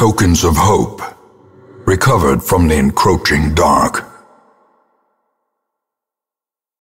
tokens of hope, recovered from the encroaching dark.